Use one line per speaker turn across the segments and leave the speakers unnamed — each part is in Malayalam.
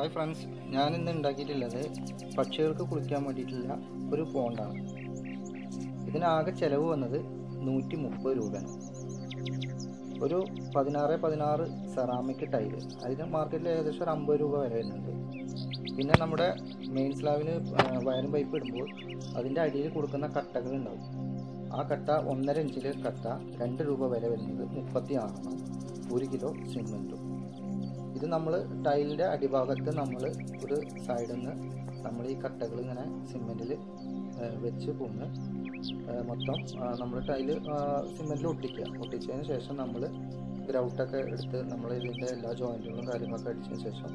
ഹായ് ഫ്രണ്ട്സ് ഞാൻ ഇന്ന് ഉണ്ടാക്കിയിട്ടുള്ളത് പക്ഷികൾക്ക് കുളിക്കാൻ വേണ്ടിയിട്ടുള്ള ഒരു പോണ്ടാണ്. ഇതിനാകെ ചിലവ് വന്നത് നൂറ്റി മുപ്പത് രൂപയാണ്. ഒരു പതിനാറ് പതിനാറ് സെറാമിക് ടൈൽ അതിന് മാർക്കറ്റിൽ ഏകദേശം ഒരു അമ്പത് രൂപ വരെ വരുന്നുണ്ട്. പിന്നെ നമ്മുടെ മെയിൻ സ്ലാവിന് വയറും പൈപ്പ് ഇടുമ്പോൾ അതിന്റെ അടിയിൽ കൊടുക്കുന്ന കട്ടകൾ ഉണ്ടാവും. ആ കട്ട ഒന്നര ഇഞ്ചിലെ കട്ട രണ്ട് രൂപ വില വരുന്നത് മുപ്പത്തി ആറ് ഒരു കിലോ സിമെന്റും ഇത് നമ്മൾ ടൈലിന്റെ അടിഭാഗത്ത് നമ്മൾ ഒരു സൈഡിൽ നിന്ന് നമ്മൾ ഈ കട്ടകൾ ഇങ്ങനെ സിമെന്റിൽ വെച്ച് പൊങ്ങ് മൊത്തം നമ്മൾ ടൈൽ സിമെന്റിൽ ഒട്ടിക്കുക. ഒട്ടിച്ചതിന് ശേഷം നമ്മൾ ഗ്രൗട്ടൊക്കെ എടുത്ത് നമ്മൾ ഇതിന്റെ എല്ലാ ജോയിന്റുകളും കാര്യങ്ങളൊക്കെ അടിച്ചതിന് ശേഷം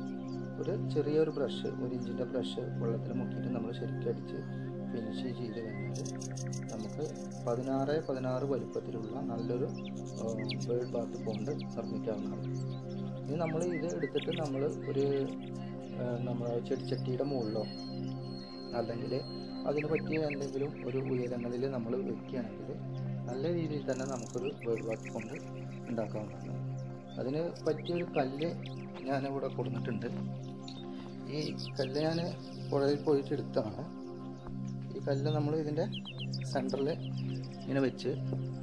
ഒരു ചെറിയൊരു ബ്രഷ് ഒരു ഇഞ്ചിന്റെ ബ്രഷ് വെള്ളത്തിൽ മുക്കിയിട്ട് നമ്മൾ ശരിക്കും അടിച്ച് ഫിനിഷ് ചെയ്ത് കഴിഞ്ഞാൽ നമുക്ക് പതിനാറ് പതിനാറ് വലുപ്പത്തിലുള്ള നല്ലൊരു ബേഡ് ബാത്ത് പോണ്ട് നിർമ്മിക്കാവുന്നതാണ്. ഇനി നമ്മൾ ഇത് എടുത്തിട്ട് നമ്മൾ ഒരു നമ്മൾ ചെടിച്ചട്ടിയുടെ മുകളിലോ അല്ലെങ്കിൽ അതിന് പറ്റിയ എന്തെങ്കിലും ഒരു ഉയരങ്ങളിൽ നമ്മൾ വെക്കുകയാണെങ്കിൽ നല്ല രീതിയിൽ തന്നെ നമുക്കൊരു ബേർഡ് വാച്ച് കൊണ്ട് ഉണ്ടാക്കാവുന്നതാണ്. അതിന് പറ്റിയൊരു കല്ല് ഞാനിവിടെ കൊടുത്തിട്ടുണ്ട്. ഈ കല്ല് ഞാൻ പുഴയിൽ പോയിട്ട് എടുത്തതാണ്. ഈ കല്ല് നമ്മൾ ഇതിന്റെ സെന്ററിൽ ഇങ്ങനെ വെച്ച്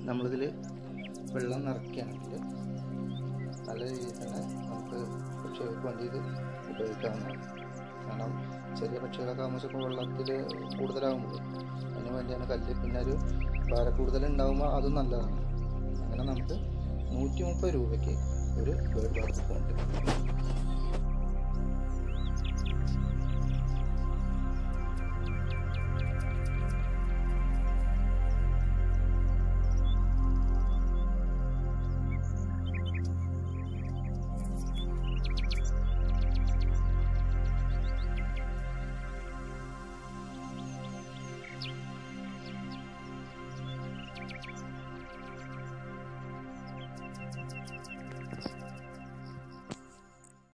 നമ്മളിതിൽ വെള്ളം നിറയ്ക്കുകയാണെങ്കിൽ നല്ല രീതിയിൽ തന്നെ നമുക്ക് പക്ഷികൾക്ക് വേണ്ടിയിട്ട് ഉപയോഗിക്കാവുന്നതാണ്. കാരണം ചെറിയ പക്ഷികളൊക്കെ ആകുമ്പോൾ വെള്ളത്തിൽ കൂടുതലാകുമ്പോൾ അതിന് വേണ്ടിയാണ് കല്ല്. പിന്നെ ഒരു ഭാര കൂടുതൽ ഉണ്ടാകുമ്പോൾ അതും നല്ലതാണ്. അങ്ങനെ നമുക്ക് നൂറ്റി മുപ്പത് രൂപയ്ക്ക് ഒരു ബേർഡ് ബാത്ത് പോണ്ട്